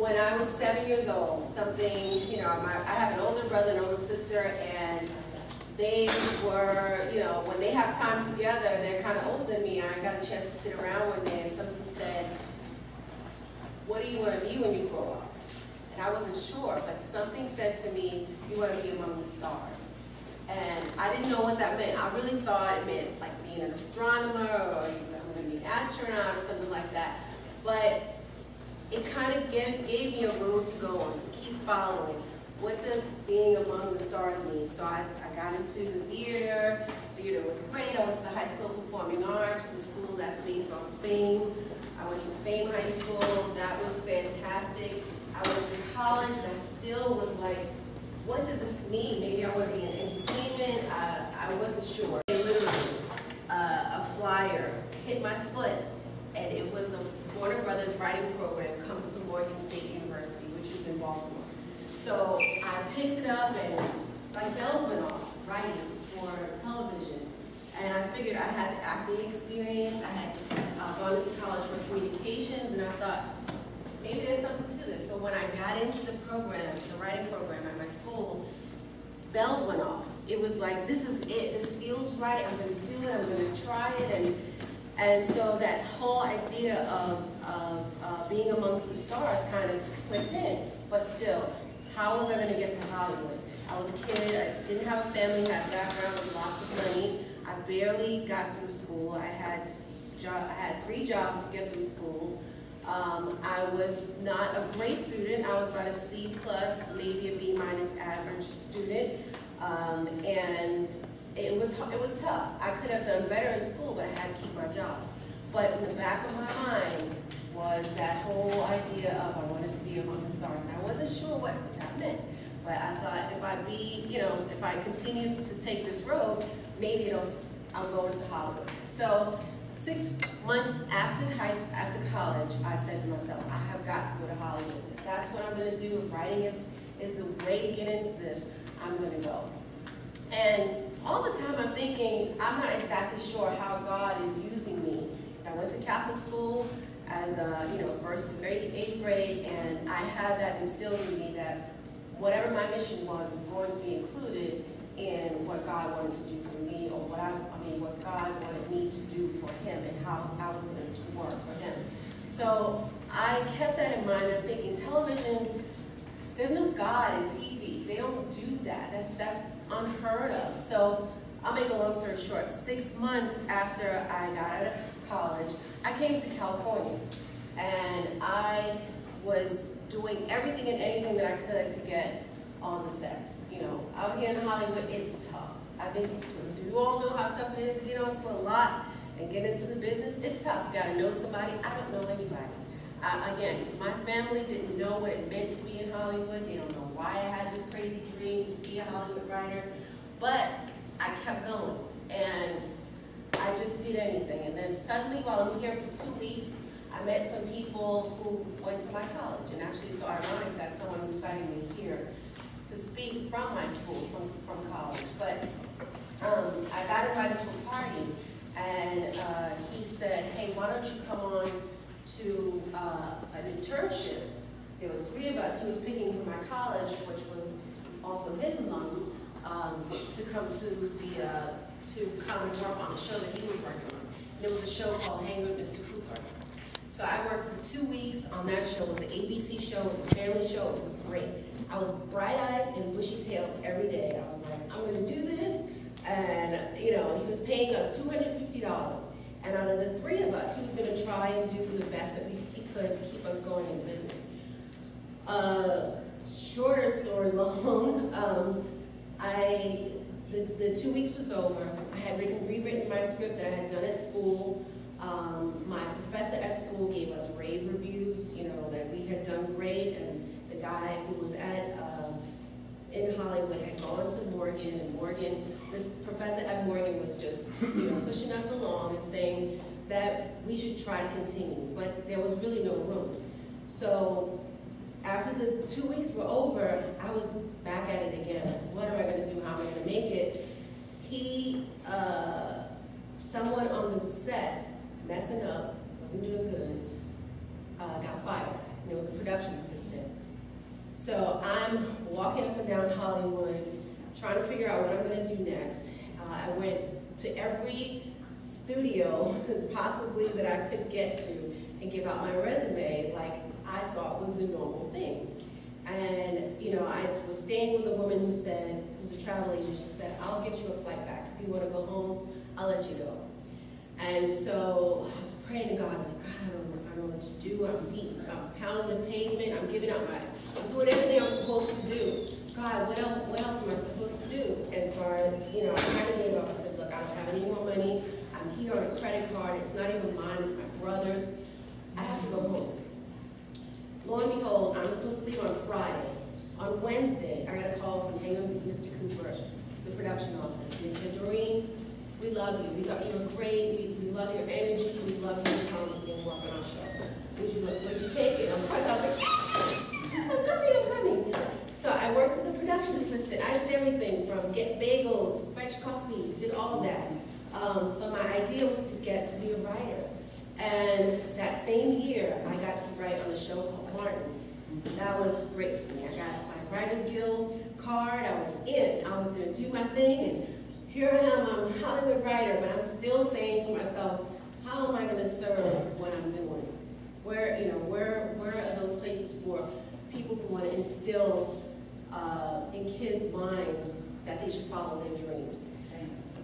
When I was seven years old, something, you know, my, I have an older brother and older sister, and they were, you know, when they have time together, they're kind of older than me. I got a chance to sit around one day, and someone said, what do you want to be when you grow up? And I wasn't sure, but something said to me, you want to be among the stars. And I didn't know what that meant. I really thought it meant like being an astronomer or I'm going to be an astronaut or something like that. But it kind of gave, gave me a road to go on, to keep following. What does being among the stars mean? So I, I got into the theater. Theater was great. I went to the High School Performing Arts, the school that's based on fame. I went to Fame High School. That was fantastic. I went to college and I still was like, what does this mean? Maybe I want to be in entertainment. Uh, I wasn't sure. Literally, uh, a flyer hit my foot and it was the Warner Brothers writing program State University, which is in Baltimore. So I picked it up and like bells went off, writing for television. And I figured I had the acting experience, I had uh, gone into college for communications, and I thought, maybe there's something to this. So when I got into the program, the writing program at my school, bells went off. It was like, this is it, this feels right, I'm gonna do it, I'm gonna try it, and and so that whole idea of, of uh, being amongst the stars kind of clicked in. But still, how was I going to get to Hollywood? I was a kid, I didn't have a family, had a background with lots of money. I barely got through school. I had, I had three jobs to get through school. Um, I was not a great student. I was about a C plus, maybe a B minus average student. Um, and it was, it was tough. I could have done better in school, but I had to keep my jobs. But in the back of my mind was that whole idea of I wanted to be among the stars. And I wasn't sure what that meant. But I thought if I be, you know, if I continue to take this road, maybe it'll, I'll go into Hollywood. So six months after high, after college, I said to myself, I have got to go to Hollywood. If that's what I'm going to do, writing is, is the way to get into this, I'm going to go. And all the time I'm thinking, I'm not exactly sure how God is using me. I went to Catholic school as a, you know, first to grade, eighth grade, and I had that instilled in me that whatever my mission was was going to be included in what God wanted to do for me, or what I, I mean, what God wanted me to do for Him, and how I was going to work for Him. So I kept that in mind. I'm thinking, television, there's no God in TV. They don't do that. That's that's unheard of. So I'll make a long story short. Six months after I got out of college, I came to California. And I was doing everything and anything that I could to get on the sets. You know, out here in Hollywood, it's tough. I think, do you all know how tough it is to get onto a lot and get into the business? It's tough. You gotta know somebody. I don't know anybody. Uh, again, my family didn't know what it meant to be in Hollywood. They don't know why I had this crazy dream to be a Hollywood writer. But I kept going. And I just did anything. And suddenly, while I'm here for two weeks, I met some people who went to my college. And actually, so ironic that someone invited me here to speak from my school, from, from college. But um, I got invited to a party, and uh, he said, hey, why don't you come on to uh, an internship. There was three of us. He was picking from my college, which was also his alum, um, to come to the uh, to come and work on a show that he was working on. It was a show called Hang with Mr. Cooper. So I worked for two weeks on that show. It was an ABC show. It was a family show. It was great. I was bright-eyed and bushy-tailed every day. I was like, I'm going to do this. And, you know, he was paying us $250. And out of the three of us, he was going to try and do the best that we, he could to keep us going in business. Uh, shorter story long, um, I, the, the two weeks was over. I had written, rewritten my script that I had done at school. Um, my professor at school gave us rave reviews, you know, that we had done great, and the guy who was at uh, in Hollywood had gone to Morgan, and Morgan this professor at Morgan was just you know, pushing us along and saying that we should try to continue, but there was really no room. So after the two weeks were over, I was back at it again. What am I going to do? How am I going to make it? He, uh, someone on the set, messing up, wasn't doing good, uh, got fired. And it was a production assistant. So I'm walking up and down Hollywood, trying to figure out what I'm gonna do next. Uh, I went to every studio possibly that I could get to and give out my resume like I thought was the normal thing. And, you know, I was staying with a woman who said, who's a travel agent, she said, I'll get you a flight back. If you want to go home, I'll let you go. And so I was praying to God, like, God, I don't, know, I don't know what to do. I'm beating, I'm pounding the pavement, I'm giving out my, I'm doing everything I'm supposed to do. God, what else, what else am I supposed to do? And so I, you know, I kind of gave up. I said, look, I don't have any more money. I'm here on a credit card. It's not even mine, it's my brother's. I have to go home. Lo and behold, I was supposed to leave on Friday. On Wednesday, I got a call from Mr. Cooper, the production office. And they said, Doreen, we love you. We thought you were great. We, we love your energy. We love you come and work on our show. Would you, would you take it? Of course, I was like, yes, I'm coming, I'm coming. So I worked as a production assistant. I did everything from get bagels, fetch coffee, did all that. Um, but my idea was to get to be a writer. And that same year, I got to write on a show called Martin. That was great for me. I got Writers Guild card. I was in. I was going to do my thing. And here I am. I'm a Hollywood writer, but I'm still saying to myself, how am I going to serve what I'm doing? Where, you know, where, where are those places for people who want to instill uh, in kids' minds that they should follow their dreams?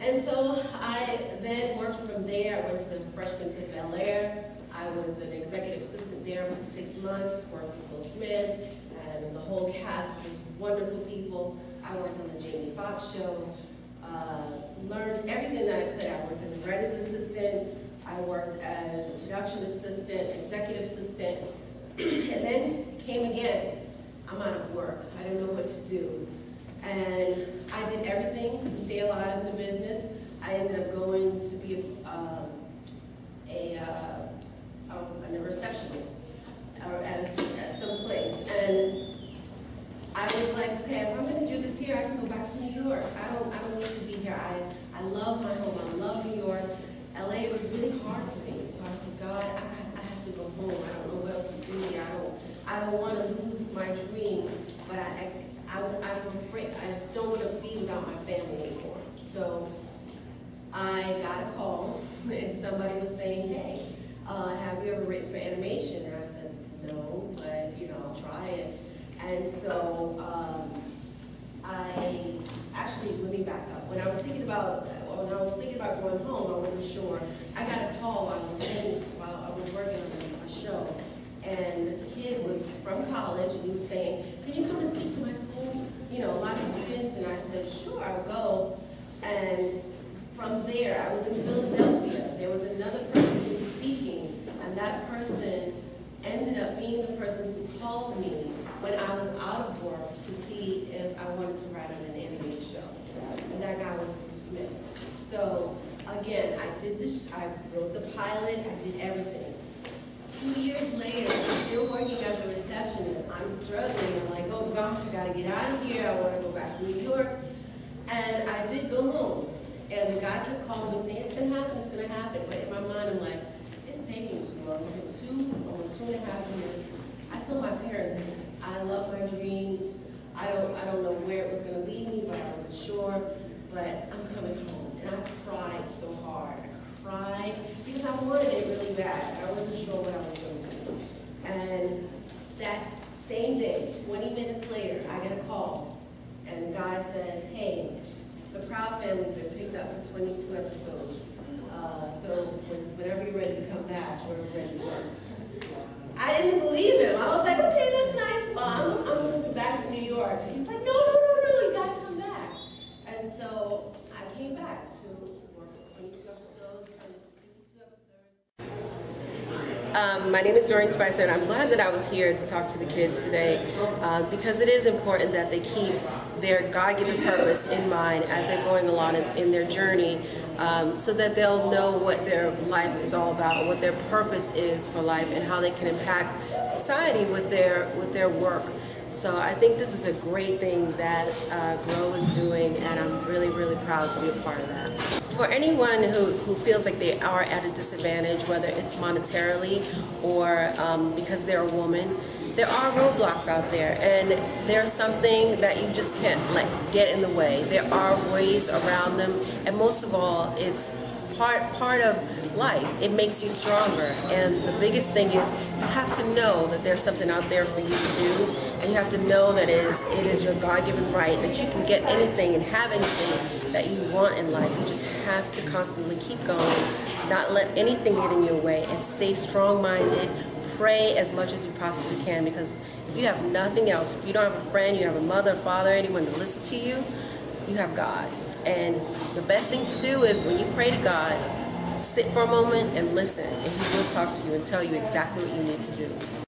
And so I then worked from there. I went to the Fresh Prince of Bel Air. I was an executive assistant there for six months, with Will Smith, and the whole cast was wonderful people. I worked on the Jamie Foxx show, uh, learned everything that I could. I worked as a writer's assistant, I worked as a production assistant, executive assistant, and then came again. I'm out of work. I didn't know what to do. And I did everything to stay alive in the business. I ended up going to be a, uh, a, a receptionist or as, at some place. And I was like, okay, if I'm going to do this here, I can go back to New York. I don't, I don't need to be here. I, I love my home. I love New York. LA it was really hard for me. So I said, God, I, I have to go home. I don't know what else to do. I don't, I don't want to lose my dream, but I, I I, I'm afraid, I don't want to be without my family anymore. So I got a call and somebody was saying, hey, uh, have you ever written for animation? And I said, but you know, I'll try it. And so um, I, actually, let me back up. When I was thinking about, when I was thinking about going home, I wasn't sure. I got a call while I was in, while I was working on a show and this kid was from college, and he was saying, can you come and speak to my school? You know, a lot of students, and I said, sure, I'll go. And from there, I was in Philadelphia. There was another person who was speaking, and that person ended up being the person who called me when I was out of work to see if I wanted to write on an animated show. And that guy was Bruce Smith. So again, I did this, I wrote the pilot, I did everything. Two years later, still working as a receptionist, I'm struggling. I'm like, oh gosh, I gotta get out of here. I wanna go back to New York. And I did go home. And the guy kept calling me saying, it's gonna happen, it's gonna happen. But in my mind, I'm like, it's taking too long. It's been two, almost two and a half years. I told my parents, I said, I love my dream. I don't, I don't know where it was gonna lead me, but I wasn't sure. But I'm coming home. And I cried so hard I cried because I wanted it really bad. I wasn't sure what I was going to do. And that same day, 20 minutes later, I get a call. And the guy said, hey, the Proud Family's been picked up for 22 episodes. Uh, so whenever you're ready to come back, we're ready to work. I didn't believe him. I was like, okay, that's nice. Well, I'm, I'm moving back to New York. And he's like, no, no, no, no, you got to come back. And so I came back to work 22 episodes. Um, my name is Doreen Spicer and I'm glad that I was here to talk to the kids today uh, because it is important that they keep their God-given purpose in mind as they're going along in, in their journey um, so that they'll know what their life is all about, what their purpose is for life and how they can impact society with their, with their work. So I think this is a great thing that uh, Grow is doing and I'm really, really proud to be a part of that for anyone who, who feels like they are at a disadvantage, whether it's monetarily or um, because they're a woman, there are roadblocks out there, and there's something that you just can't let get in the way. There are ways around them, and most of all, it's part part of life. It makes you stronger, and the biggest thing is you have to know that there's something out there for you to do, and you have to know that it is it is your God-given right that you can get anything and have anything that you want in life. You just have to constantly keep going, not let anything get in your way, and stay strong-minded pray as much as you possibly can because if you have nothing else, if you don't have a friend, you have a mother, father, anyone to listen to you, you have God. And the best thing to do is when you pray to God, sit for a moment and listen, and He will talk to you and tell you exactly what you need to do.